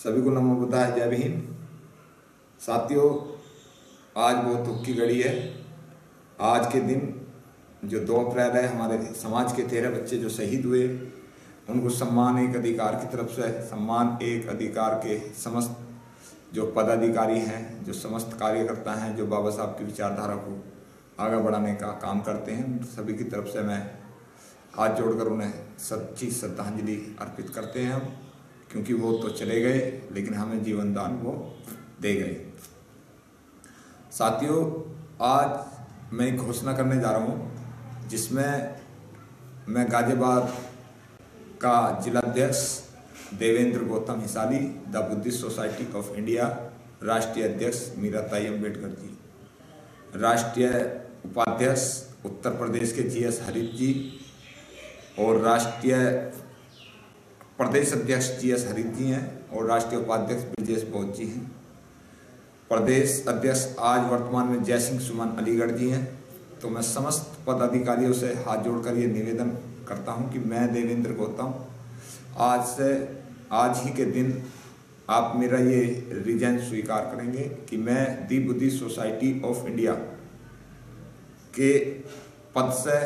है जय भीम। साथियों, आज बहुत दुख की घड़ी है। आज के दिन जो दो अप्रैल है, हमारे समाज के तेरह बच्चे जो शहीद हुए, उनको सम्मान एक अधिकार की तरफ़ से, सम्मान एक अधिकार के समस्त जो पदाधिकारी हैं, जो समस्त कार्यकर्ता हैं, जो बाबा साहब की विचारधारा को आगे बढ़ाने का काम करते हैं सभी की तरफ़ से मैं हाथ जोड़कर उन्हें सच्ची श्रद्धांजलि अर्पित करते हैं हम। क्योंकि वो तो चले गए, लेकिन हमें जीवन दान वो दे गए। साथियों, आज मैं घोषणा करने जा रहा हूँ, जिसमें मैं गाजियाबाद का जिलाध्यक्ष Devendra Gautam हिसाली, the Buddhist society of India, राष्ट्रीय अध्यक्ष मीरा ताई अंबेडकर जी, राष्ट्रीय उपाध्यक्ष उत्तर प्रदेश के जी एस हरित जी और राष्ट्रीय प्रदेश अध्यक्ष जी एस हरित जी हैं और राष्ट्रीय उपाध्यक्ष ब्रजेश बौद्ध जी हैं। प्रदेश अध्यक्ष आज वर्तमान में जयसिंह सुमन अलीगढ़ जी हैं। तो मैं समस्त पदाधिकारियों से हाथ जोड़कर ये निवेदन करता हूँ कि मैं देवेंद्र गौतम आज से, आज ही के दिन आप मेरा ये रिजाइन स्वीकार करेंगे कि मैं दी बुद्धि सोसाइटी ऑफ़ इंडिया के पद से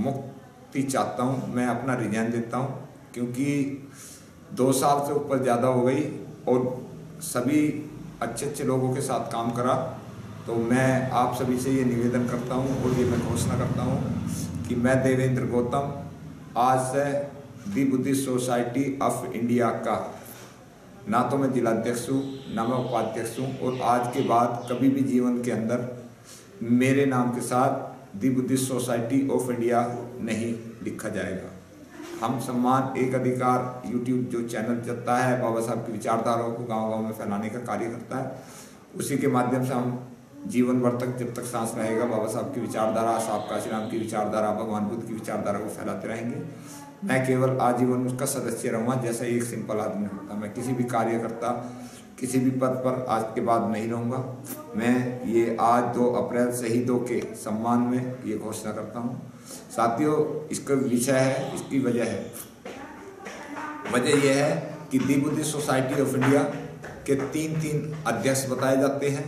मुक्ति चाहता हूँ। मैं अपना रिजाइन देता हूँ। क्योंकि दो साल से ऊपर ज़्यादा हो गई और सभी अच्छे अच्छे लोगों के साथ काम करा तो मैं आप सभी से ये निवेदन करता हूँ और ये मैं घोषणा करता हूँ कि मैं देवेंद्र गौतम, आज से the Buddhist society of India का ना तो मैं जिलाध्यक्ष हूँ, ना मैं उपाध्यक्ष हूँ और आज के बाद कभी भी जीवन के अंदर मेरे नाम के साथ the Buddhist society of India नहीं लिखा जाएगा। हम सम्मान एक अधिकार यूट्यूब जो चैनल चलता है, बाबा साहब की विचारधाराओं को गाँव गाँव में फैलाने का कार्य करता है, उसी के माध्यम से हम जीवन भर तक जब तक सांस रहेगा, बाबा साहब की विचारधारा, साहब काशीराम की विचारधारा, भगवान बुद्ध की विचारधारा को फैलाते रहेंगे। मैं केवल आजीवन उसका सदस्य रहूँगा, जैसा एक सिंपल आदमी होता। मैं किसी भी कार्यकर्ता, किसी भी पद पर आज के बाद नहीं रहूँगा। मैं ये आज दो अप्रैल शहीदों के सम्मान में ये घोषणा करता हूँ। साथियों, इसका विषय है, इसकी वजह है। वजह यह है कि the Buddhist society of India के तीन तीन अध्यक्ष बताए जाते हैं।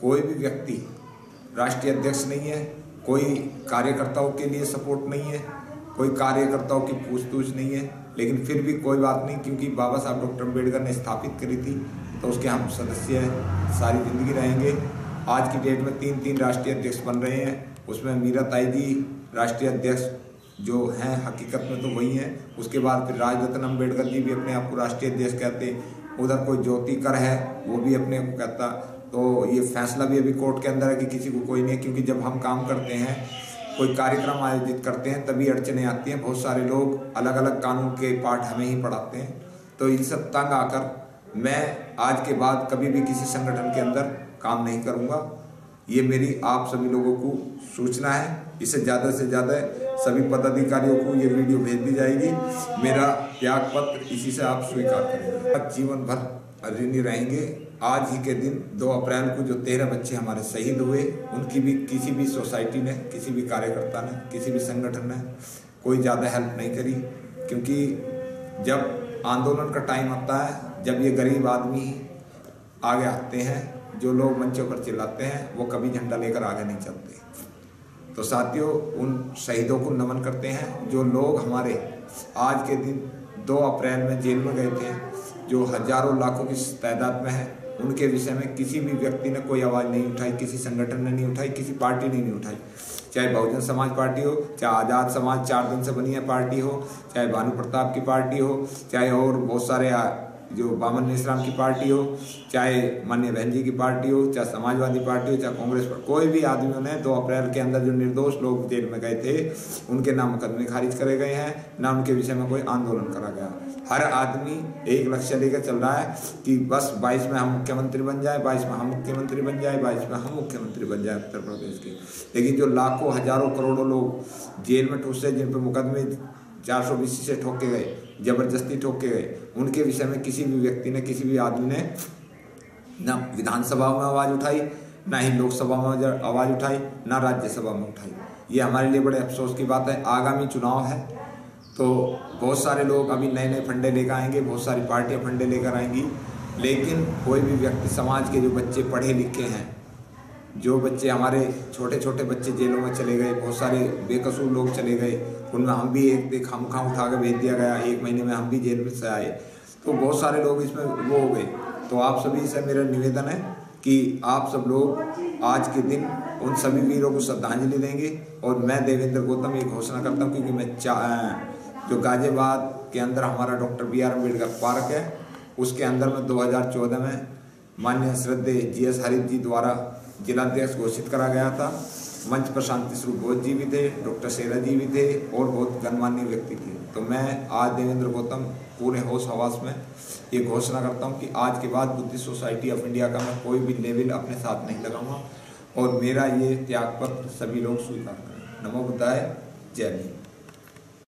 कोई भी व्यक्ति राष्ट्रीय अध्यक्ष नहीं है, कोई कार्यकर्ताओं के लिए सपोर्ट नहीं है, कोई कार्यकर्ताओं की पूछ तूछ नहीं है, लेकिन फिर भी कोई बात नहीं, क्योंकि बाबा साहब डॉक्टर अंबेडकर ने स्थापित करी थी तो उसके हम सदस्य सारी ज़िंदगी रहेंगे। आज की डेट में तीन तीन राष्ट्रीय अध्यक्ष बन रहे हैं। उसमें मीरा ताई जी राष्ट्रीय अध्यक्ष जो हैं, हकीकत में तो वही हैं। उसके बाद फिर राजरत्न अंबेडकर जी भी अपने आप को राष्ट्रीय अध्यक्ष कहते उधर कोई ज्योति कर है, वो भी अपने को कहता। तो ये फैसला भी अभी कोर्ट के अंदर है कि किसी को कोई नहीं, क्योंकि जब हम काम करते हैं, कोई कार्यक्रम आयोजित करते हैं, तभी अड़चने आती हैं। बहुत सारे लोग अलग अलग कानून के पाठ हमें ही पढ़ाते हैं। तो इन सब तंग आकर मैं आज के बाद कभी भी किसी संगठन के अंदर काम नहीं करूँगा। ये मेरी आप सभी लोगों को सूचना है। इसे ज़्यादा से ज़्यादा सभी पदाधिकारियों को ये वीडियो भेज दी जाएगी। मेरा त्याग पत्र इसी से आप स्वीकार करेंगे। आज जीवन भर ऋणी रहेंगे। आज ही के दिन 2 अप्रैल को जो तेरह बच्चे हमारे शहीद हुए, उनकी भी किसी भी सोसाइटी ने, किसी भी कार्यकर्ता ने, किसी भी संगठन ने कोई ज़्यादा हेल्प नहीं करी। क्योंकि जब आंदोलन का टाइम आता है, जब ये गरीब आदमी आगे आते हैं जो लोग मंचों पर चिल्लाते हैं, वो कभी झंडा लेकर आगे नहीं चलते। तो साथियों, उन शहीदों को नमन करते हैं, जो लोग हमारे आज के दिन 2 अप्रैल में जेल में गए थे, जो हज़ारों लाखों की तादाद में है, उनके विषय में किसी भी व्यक्ति ने कोई आवाज़ नहीं उठाई, किसी संगठन ने नहीं उठाई, किसी पार्टी ने नहीं उठाई। चाहे बहुजन समाज पार्टी हो, चाहे आज़ाद समाज चार दिन से बनी है पार्टी हो, चाहे भानु प्रताप की पार्टी हो, चाहे और बहुत सारे जो बामन मिश्राम की पार्टी हो, चाहे मान्य बहन जी की पार्टी हो, चाहे समाजवादी पार्टी हो, चाहे कांग्रेस पार्टी कोई भी आदमियों ने दो अप्रैल के अंदर जो निर्दोष लोग जेल में गए थे, उनके नाम मुकदमे खारिज करे गए हैं। ना उनके विषय में कोई आंदोलन करा गया। हर आदमी एक लक्ष्य लेकर चल रहा है कि बस बाईस में हम मुख्यमंत्री बन जाए, बाईस में हम मुख्यमंत्री बन जाए, बाईस में हम मुख्यमंत्री बन जाए उत्तर प्रदेश के। लेकिन जो लाखों, हज़ारों करोड़ों लोग जेल में ठूसे, जिन पर मुकदमे चार सौ बीसी से ठोके गए, ज़बरदस्ती ठोके गए। उनके विषय में किसी भी व्यक्ति ने, किसी भी आदमी ने न विधानसभा में आवाज़ उठाई, ना ही लोकसभा में आवाज़ उठाई, ना राज्यसभा में उठाई। ये हमारे लिए बड़े अफसोस की बात है। आगामी चुनाव है तो बहुत सारे लोग अभी नए नए फंडे लेकर आएँगे, बहुत सारी पार्टियाँ फंडे लेकर आएँगी। लेकिन कोई भी व्यक्ति समाज के जो बच्चे पढ़े लिखे हैं जो बच्चे हमारे छोटे छोटे बच्चे जेलों में चले गए, बहुत सारे बेकसूर लोग चले गए, उनमें हम भी एक एक हम खा उठा के भेज दिया गया, एक महीने में हम भी जेल में से आए। तो बहुत सारे लोग इसमें वो हो गए। तो आप सभी से मेरा निवेदन है कि आप सब लोग आज के दिन उन सभी वीरों को श्रद्धांजलि देंगे और मैं देवेंद्र गौतम ये घोषणा करता हूँ क्योंकि मैं चाह जो गाजियाबाद के अंदर हमारा doctor B R Ambedkar park है, उसके अंदर में 2014 में मान्य श्रद्धे जी एस हरित जी द्वारा जिलाध्यक्ष घोषित करा गया था। मंच पर शांति स्वरूप घोष जी भी थे, डॉक्टर शेरा जी भी थे और बहुत गणमान्य व्यक्ति थे। तो मैं आज देवेंद्र गौतम पूरे होश हवास में ये घोषणा करता हूँ कि आज के बाद बुद्धिस्ट सोसाइटी ऑफ़ इंडिया का मैं कोई भी लेवल अपने साथ नहीं लगाऊँगा और मेरा ये त्यागपत्र सभी लोग स्वीकार करें। नमो बुद्धाय, जय भीम